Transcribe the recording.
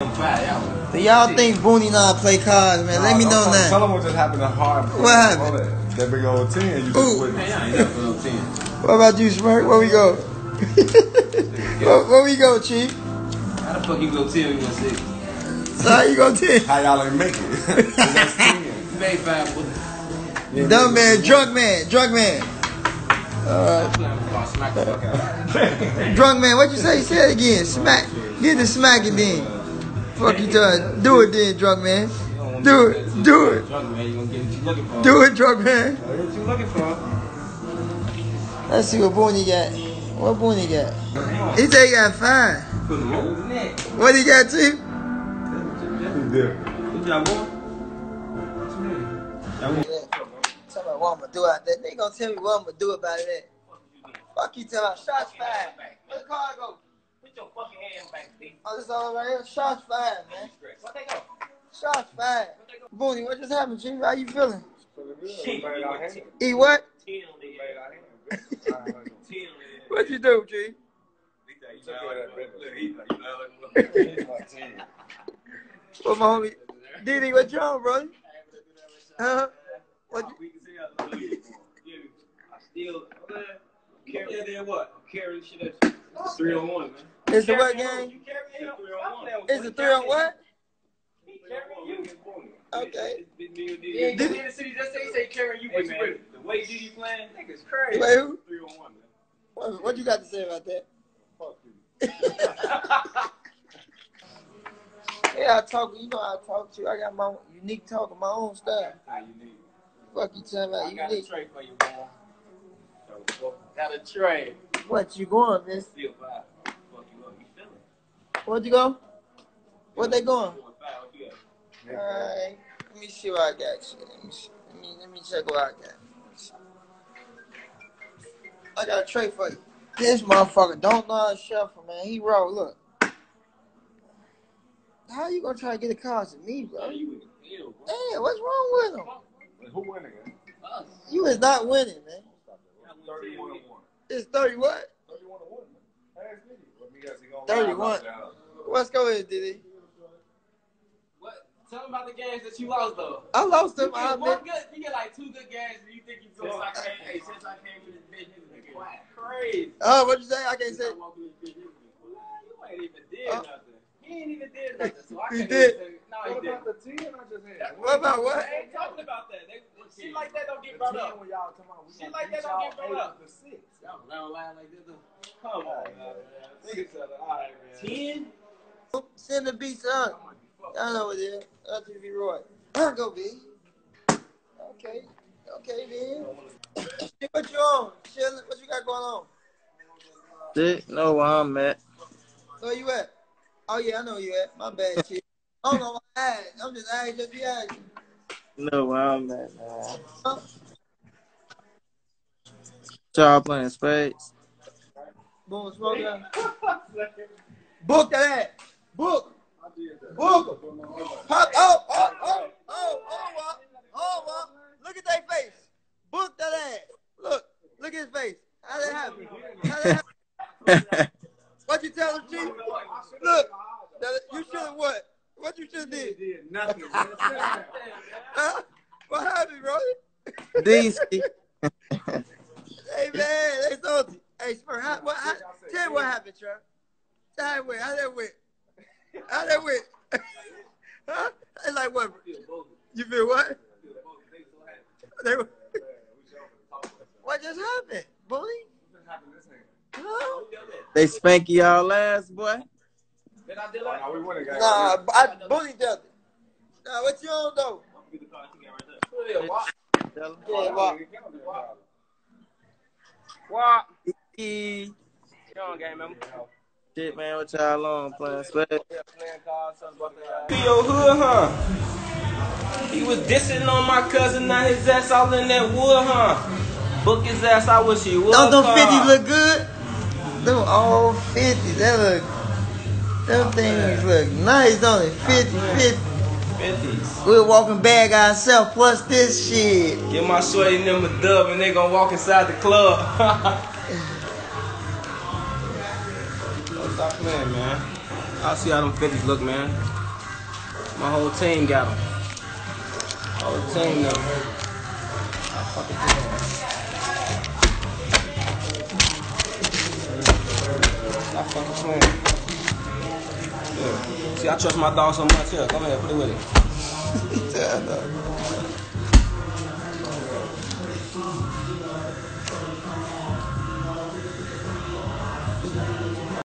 Do y'all think Boonie not play cards, man? Let me know Tell them what just happened to hard. What happened? That, that big old 10 you Ooh. just witnessed. Man, y'all ain't never no 10. What about you, Smirk? Where we go? where, where we go, Chief? How the fuck you go 10 when you went 6? So how you gonna tell? How y'all ain't make it? That's 10. You made 5 with You ain't Dumb man, it. drunk man, drunk man. I'm gonna smack the fuck out. Drunk man, what you say? Say it again. Smack. Get the smack it then. Fuck you doing. Do it then, drunk man. Do it. Do it. Do it, drunk man. What you looking for. Let's see what Boonie got. What Boonie got? He said he got five. What he got, did. Good job, boy. Tell me what I'm gonna do out there. They gonna tell me what I'm gonna do about it. Fuck you, tell me. Shots fired. Where the car go? Put your fucking hand back, B. Oh, this all right here. Shots fired, man. What they go? Shots fired. Boonie, what just happened, Chief? How you feeling? Shit, you went 10 Eat what? on the 10 on the What you do, Chief? What my homie? Diddy, what you on, brother? Huh? What you, I still, man, carry that in what? I'm carrying shit at you. Three on one, man. It's the what game? You carry it three on. Is it three on what? He carrying you. Okay. Yeah, Did- Did the city just say say carrying you, but you? The way Diddy playing, niggas crazy. Wait, who? Three on one, man. What, what you got to say about that? Fuck you. Yeah, I talk. You know I talk to you. I got my unique talk of my own style. How you need? Fuck you talking I about got a unique. tray for you, boy. Got a tray. What you going, miss? Still five. Fuck you up. You feeling? Where'd you go? Where they going? Four and five. What you got? Alright. Let me see what I got. Shit. Let me see. Let me let me check what I got. Let me see. I got a tray for you. This motherfucker don't know how to shuffle, man. He roll. Look. How you gonna try to get a car to me, bro? You in the field, bro. Damn, what's wrong with him? Who winning? man? Us. You is not winning, man. Y'all win 31 ten. to 1. It's 30 what? 31 to 1, man. Ask Let me guess, he gonna 31. lie about that. What's going, Diddy? What? Tell them about the games that you lost, though. I lost You him. I get one good, you get like two good games, and you think you go. Since I came, hey, since I came to this bitch, niggas been quiet. Crazy. Oh, what you say? I can't say. Since I walked in this bitch, niggas been quiet. You ain't even did Uh, nothing. He ain't even did nothing. So I He can't did. even say- No, he What didn't. about the 10 I just had? What about what? They ain't talking about that. They, shit like that don't get brought 10 up. when y'all come about we Shit like that don't get brought up. to six. Y'all don't lie like this. though. Come on, man. Niggas tell it. All right, man. Ten? Send the beats up. Y'all know what it is. LTV Roy. There go, B. Okay. Okay, then. What you on? What you got going on? Shit, know where I'm at. Where you at? Oh, yeah, I know where you at. My bad, shit. I don't know why I asked. I'm just asking, just be asking. Know where I'm at, man. Huh? Y'all playing spades? Boom, smoke that. Book that. Book. Book. Pop. Oh, oh, oh, oh, oh? Oh, what? Look at that face. Book that ass. Look. Look at his face. How that happen? How that happen? What you tell him, Chief? Look. You should have what? What you should have did? Did nothing. Huh? What happened, bro? DC. Hey, man. They salty. Hey, Spur, how, what, how, tell me what happened, Trey. Tell me how that went. How that went? How that went? huh? It's like what? You feel what? They were, what just happened, bully? Huh? they spank y'all ass, boy. Did I do that? no, we winning, guys. Nah, I bully dealt it. Nah, what you on though? Get the car, you got right there. Yeah, watch. Tell 'em. Yeah, well, What? You on game, man. Shit, man, what y'all on playing spades? Be your hood, huh? He was dissing on my cousin, now his ass all in that wood, huh? Book his ass, I wish he would. don't them call. 50s look good? Them all 50s. That look, them oh, things look nice, don't it? 50, 50. 50s. We're walking bag ourselves plus this shit. Get my shorty and them a dub and they gonna walk inside the club. Stop playing, man. I see how them 50s look, man. My whole team got them. Whole team, though. I fucking playing. Stop fucking playing. Yeah. See, I trust my dog so much. Here, come here, put it with it. yeah, no.